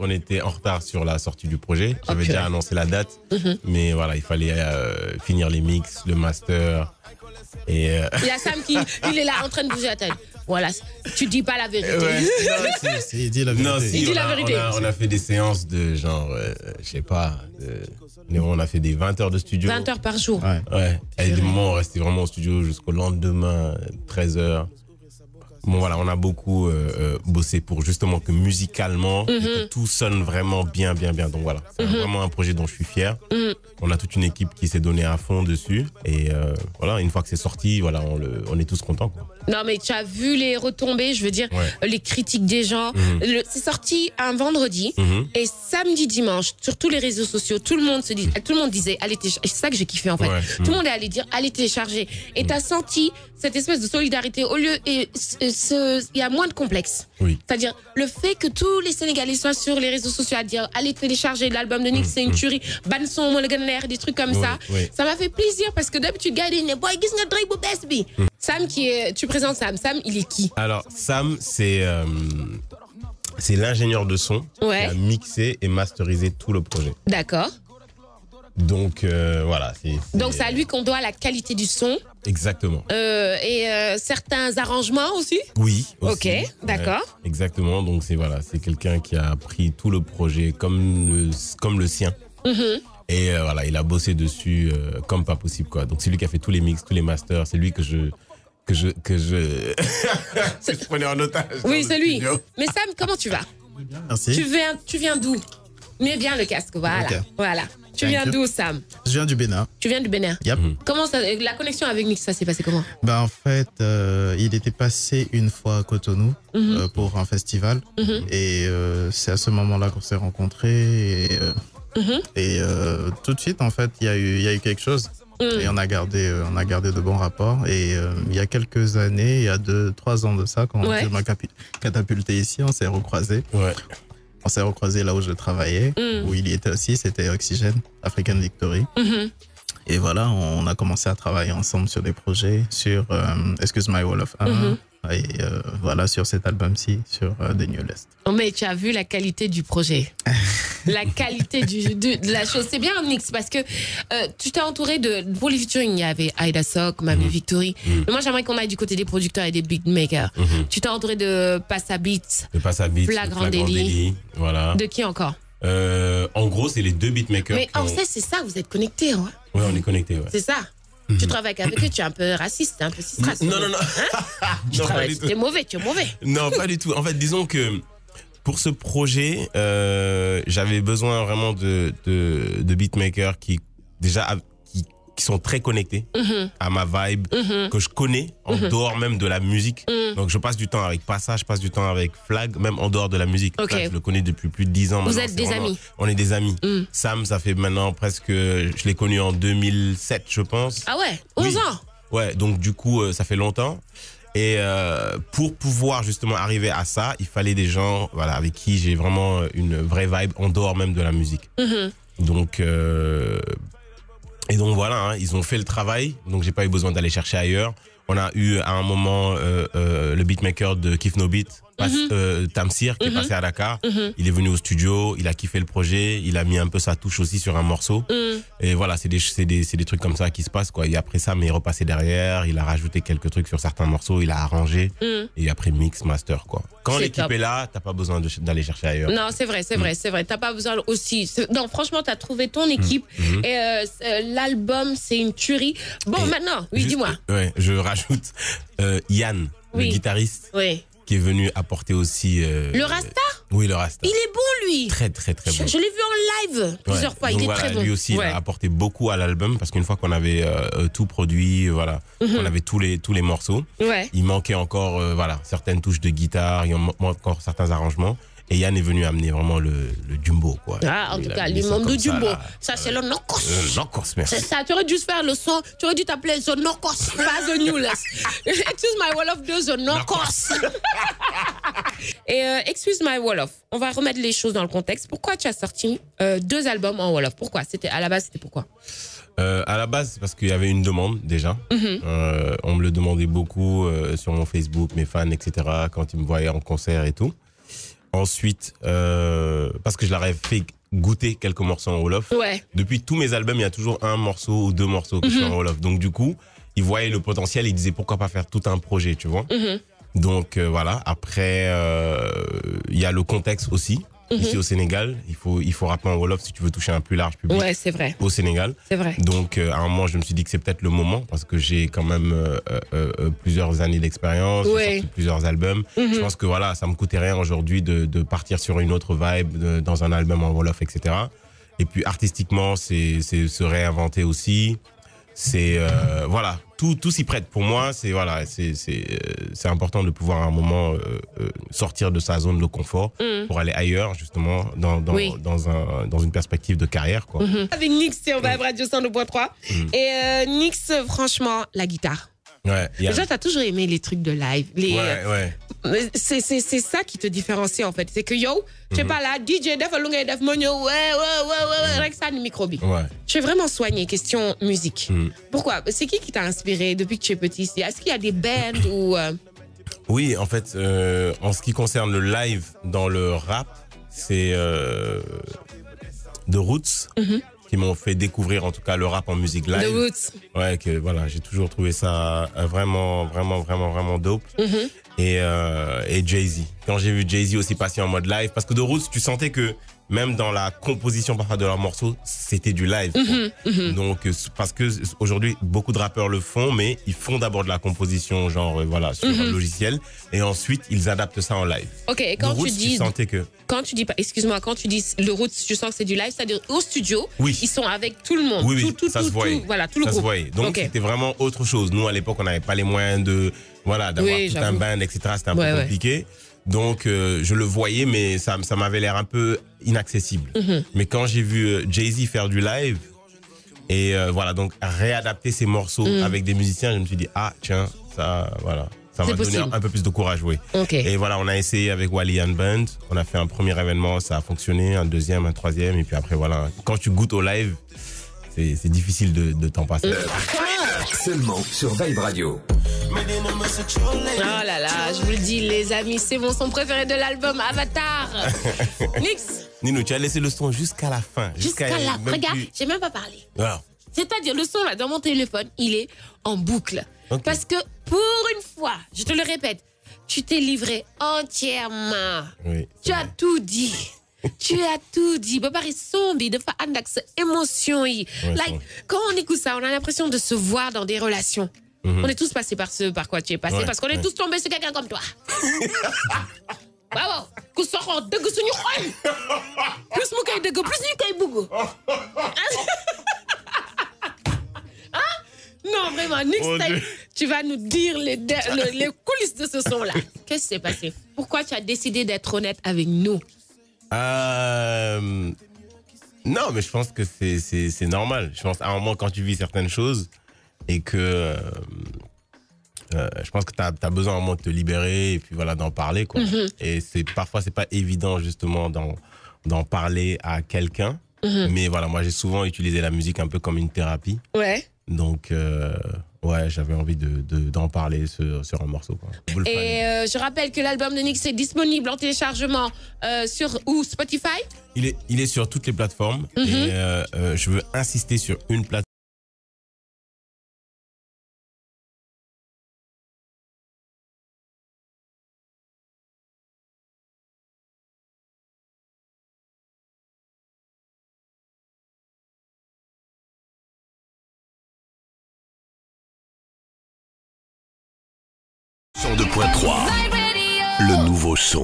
on était en retard sur la sortie du projet. J'avais déjà annoncé la date, Mhm. mais voilà, il fallait euh, finir les mix, le master. Et euh, Il y a Sam qui il est là en train de bouger la tête. Voilà, tu dis pas la vérité. ouais, non, si, C'est- Il dit la vérité. Non, si, Il dit on, la a, vérité. On a, on a fait des séances de genre, euh, je sais pas, de- on a fait des 20 heures de studio. 20 heures par jour. Ouais. Ouais. Et des moments, on restait vraiment au studio jusqu'au lendemain, 13 heures. Bon voilà, on a beaucoup euh, euh, bossé pour justement que musicalement, Mhm. que tout sonne vraiment bien, bien, bien. Donc voilà, c'est vraiment un projet dont je suis fier. Mhm. On a toute une équipe qui s'est donnée à fond dessus. Et euh, voilà, une fois que c'est sorti, voilà, on, le, on est tous contents. Quoi. Non, mais tu as vu les retombées, je veux dire, Ouais. les critiques des gens. Mhm. C'est sorti un vendredi. Mhm. Et samedi, dimanche, sur tous les réseaux sociaux, tout le monde se dit, tout le monde disait, allez télécharger. C'est ça que j'ai kiffé en fait. Ouais. Tout le monde est allé dire, allez télécharger. Et t'as senti cette espèce de solidarité au lieu, et il y a moins de complexe. Oui. C'est-à-dire le fait que tous les Sénégalais soient sur les réseaux sociaux à dire, allez télécharger l'album de Nick, c'est une tuerie, ban son, des trucs comme ça. Ça m'a fait plaisir parce que d'habitude, ils disent, boy, gis Drake bi. Mm. Sam qui est, tu présentes Sam. Sam, il est qui? Alors, Sam, c'est euh, c'est l'ingénieur de son Ouais. qui a mixé et masterisé tout le projet. D'accord. Donc euh, voilà. c'est c'est- Donc c'est à lui qu'on doit la qualité du son Exactement. euh, et euh, certains arrangements aussi? Oui. aussi. Ok, d'accord. exactement. Donc c'est voilà, c'est quelqu'un qui a pris tout le projet comme le, comme le sien. Mhm. Et euh, voilà, il a bossé dessus euh, comme pas possible quoi. Donc c'est lui qui a fait tous les mix, tous les masters. C'est lui que je que je que je, que je prenais en otage. Oui, c'est lui. Mais Sam, comment tu vas? Merci. Tu viens, tu viens d'où? Mets bien le casque, voilà. Tu viens d'où, Sam Je viens du Bénin. Tu viens du Bénin. Yep. Comment ça, la connexion avec Nick, ça s'est passé comment Bah, en fait, euh, il était passé une fois à Cotonou Mhm. euh, pour un festival. Mhm. Et euh, c'est à ce moment-là qu'on s'est rencontrés. Et, euh, et euh, tout de suite, en fait, il y, a eu- il y a eu quelque chose. Et on a, gardé, euh, on a gardé de bons rapports. Et euh, il y a quelques années, il y a deux, trois ans de ça, quand Ouais. je m'a catapulté ici, on s'est recroisés. Ouais. On s'est recroisés là où je travaillais, Mhm. où il y était aussi, c'était Oxygène, African Victory. Mhm. Et voilà, on a commencé à travailler ensemble sur des projets, sur euh, Excuse My Wall of Honor, Mhm. Et euh, voilà, sur cet album-ci, sur euh, The New List. Oh, mais tu as vu la qualité du projet. la qualité du, du- de la chose. C'est bien un mix parce que euh, tu t'es entouré de. Pour les featuring, il y avait Aida Sok, Mami Victory. Mais moi, j'aimerais qu'on aille du côté des producteurs et des beatmakers. Mhm. Tu t'es entouré de Passa Beats. Le passe à beat, le Flagrant flagrant délit. délit, Voilà. De qui encore? Euh, en gros, c'est les deux beatmakers. Mais en ont- fait, c'est ça, vous êtes connectés. hein. Ouais, on est connectés. Ouais. C'est ça. Tu travailles avec eux, tu es un peu raciste, un peu cistra. Non, non, non. Tu non, tout. t'es mauvais, tu es mauvais. Non, pas du tout. En fait, disons que pour ce projet, euh, j'avais besoin vraiment de, de, de beatmakers qui, déjà, qui, sont très connectés Mhm. à ma vibe, Mhm. que je connais en dehors même de la musique. Mhm. Donc, je passe du temps avec Passa, je passe du temps avec Flag, même en dehors de la musique. Flag, je le connais depuis plus de 10 ans. Vous maintenant. êtes des vraiment- amis. On est des amis. Mhm. Sam, ça fait maintenant presque, je l'ai connu en 2007, je pense. Ah ouais, 11 Oui. ans. Ouais, donc du coup, euh, ça fait longtemps. Et euh, pour pouvoir justement arriver à ça, il fallait des gens voilà, avec qui j'ai vraiment une vraie vibe en dehors même de la musique. Mhm. Donc, euh, et donc voilà, hein, ils ont fait le travail, donc j'ai pas eu besoin d'aller chercher ailleurs. On a eu à un moment euh, euh, le beatmaker de Kiff No Beat, Mhm. euh, Tamsir, qui est passé à Dakar. Mhm. Il est venu au studio, il a kiffé le projet, il a mis un peu sa touche aussi sur un morceau. Mhm. Et voilà, c'est des, des, des trucs comme ça qui se passent, quoi. Et après ça, mais il est repassé derrière, il a rajouté quelques trucs sur certains morceaux, il a arrangé, Mhm. et après mix, master, quoi. Quand l'équipe est là, t'as pas besoin d'aller chercher ailleurs. Non, c'est vrai, c'est vrai, c'est vrai. T'as pas besoin aussi. Non, franchement, t'as trouvé ton équipe Mhm. et euh, c'est- l'album, c'est une tuerie. Bon, Et maintenant, oui, dis-moi. Ouais, je rajoute euh, Yann, Oui. le guitariste, Oui. Qui est venu apporter aussi. euh, Le Rasta, Oui, le Rasta. il est bon, lui. Très, très, très bon. je l'ai vu en live plusieurs Ouais. fois. Donc il est voilà, très bon. Lui aussi, Ouais. il a apporté beaucoup à l'album parce qu'une fois qu'on avait euh, euh, tout produit, voilà, Mhm. on avait tous les tous les morceaux. Ouais. Il manquait encore, euh, voilà, certaines touches de guitare, il manquait encore certains arrangements. Et Yann est venu amener vraiment le, le jumbo, quoi. Ah, en Il tout cas, ça comme du ça, Jumbo. là. Ça, c'est le Nokos. Euh, Nokos, merci. C'est ça, tu aurais dû faire le son, tu aurais dû t'appeler The Nokos, pas The Newless. Excuse my wall of the Nokos. Et euh, excuse my wall of, on va remettre les choses dans le contexte. Pourquoi tu as sorti euh, deux albums en wall of? Pourquoi? C'était à la base, c'était pourquoi? Euh, à la base, c'est parce qu'il y avait une demande déjà. Mhm. Euh, on me le demandait beaucoup euh, sur mon Facebook, mes fans, etc. Quand ils me voyaient en concert et tout. Ensuite, euh, parce que je leur ai fait goûter quelques morceaux en Wolof. Ouais. Depuis tous mes albums, il y a toujours un morceau ou deux morceaux que je fais en Wolof. Donc du coup, ils voyaient le potentiel, ils disaient pourquoi pas faire tout un projet, tu vois. Mhm. Donc euh, voilà. Après, euh, il y a le contexte aussi. Ici au Sénégal, il faut il faut rapper en Wolof si tu veux toucher un plus large public Ouais, c'est vrai. au Sénégal. C'est vrai. Donc, euh, à un moment, je me suis dit que c'est peut-être le moment parce que j'ai quand même euh, euh, plusieurs années d'expérience, Ouais. plusieurs albums. Mhm. Je pense que voilà, ça me coûtait rien aujourd'hui de, de partir sur une autre vibe de- dans un album en Wolof, etc. Et puis, artistiquement, c'est c'est se réinventer aussi. C'est euh, voilà, tout tout s'y prête. Pour moi, c'est voilà, c'est c'est euh, c'est important de pouvoir à un moment euh, euh, sortir de sa zone de confort Mhm. pour aller ailleurs justement dans dans Oui. dans un dans une perspective de carrière quoi. Mhm. Avec Nix sur Vibe Radio 102.3. Et euh, Nix, franchement, la guitare. Ouais, il y a- Déjà, t'as toujours aimé les trucs de live. Les, Ouais, ouais. euh, c'est, c'est, c'est ça qui te différencie, en fait. C'est que yo, tu Mhm. sais pas là, DJ def lu ngay def ñëw, ouais, ouais, ouais, ouais, ouais, rek ça, micro bi. Ouais. Je suis vraiment soigné, question musique. Mhm. Pourquoi? C'est qui qui t'a inspiré depuis que tu es petit Est-ce qu'il y a des bands ou... euh, Oui, en fait, euh, en ce qui concerne le live dans le rap, c'est The Roots qui m'ont fait découvrir en tout cas le rap en musique live. The Roots Ouais, que voilà, j'ai toujours trouvé ça euh, vraiment, vraiment, vraiment, vraiment dope. Mhm. Et, euh, et Jay-Z. Quand j'ai vu Jay-Z aussi passer en mode live, parce que The Roots, tu sentais que même dans la composition parfois de leurs morceaux, c'était du live. quoi. Mhm, Donc, euh, parce que aujourd'hui, beaucoup de rappeurs le font, mais ils font d'abord de la composition, genre, euh, voilà, sur Mhm. un logiciel, et ensuite, ils adaptent ça en live. Ok, et quand The Roots, tu dis... sentais que... Quand tu dis pas, excuse-moi, quand tu dis le Roots, tu sens que c'est du live, c'est-à-dire au studio, Oui. ils sont avec tout le monde. Oui, oui, tout, tout, ça tout, se voyait. tout, voilà, tout le ça se voyait. Donc, c'était vraiment autre chose. Nous, à l'époque, on n'avait pas les moyens de, voilà, d'avoir Oui, tout un band, etc. C'était un Ouais, peu ouais. compliqué. Donc, euh, je le voyais, mais ça, ça m'avait l'air un peu inaccessible. Mhm. Mais quand j'ai vu euh, Jay-Z faire du live, et euh, voilà, donc réadapter ses morceaux Mhm. avec des musiciens, je me suis dit, ah, tiens, ça, voilà. Ça m'a donné un peu plus de courage, oui. Ok. Et voilà, on a essayé avec Wally and Band. On a fait un premier événement, ça a fonctionné, un deuxième, un troisième, et puis après, voilà. Quand tu goûtes au live, c'est c'est difficile de, de t'en passer. Seulement sur Vibe Radio. Oh là là, je vous le dis, les amis, c'est mon son préféré de l'album Avatar. Nix, Nino, tu as laissé le son jusqu'à la fin. jusqu'à là. même Regarde, j'ai même pas parlé. C'est-à-dire, le son là, dans mon téléphone, il est en boucle. Parce que pour une fois, je te le répète, tu t'es livré entièrement. Oui, Tu as vrai. tout dit. tu as tout dit. ba pare son bi dafa ànd ak sa émotion like, quand on écoute ça, on a l'impression de se voir dans des relations. On est tous passés par ce par quoi tu es passé Ouais, parce qu'on est ouais. tous tombés sur quelqu'un comme toi. waaw ku soxor dëgg suñu xol plus mu koy dëgg plus ñu koy bugg. Hein? Non, vraiment, Nix, tey, tu vas nous dire les, de- le- les coulisses de ce son-là. Qu'est-ce qui s'est passé? Pourquoi tu as décidé d'être honnête avec nous? Euh, non, mais je pense que c'est normal. Je pense à un moment, quand tu vis certaines choses et que. euh, euh, je pense que tu as, besoin un moment de te libérer et puis voilà, d'en parler. Quoi. Et c'est parfois, c'est pas évident justement d'en parler à quelqu'un. Mais voilà, moi j'ai souvent utilisé la musique un peu comme une thérapie. Ouais. Donc, euh, ouais, j'avais envie d'en de, d'en parler sur, sur un morceau. Quoi. Et euh, je rappelle que l'album de Nix est disponible en téléchargement euh, sur ou Spotify? Il est, il est sur toutes les plateformes et euh, euh, je veux insister sur une plateforme. Le nouveau son.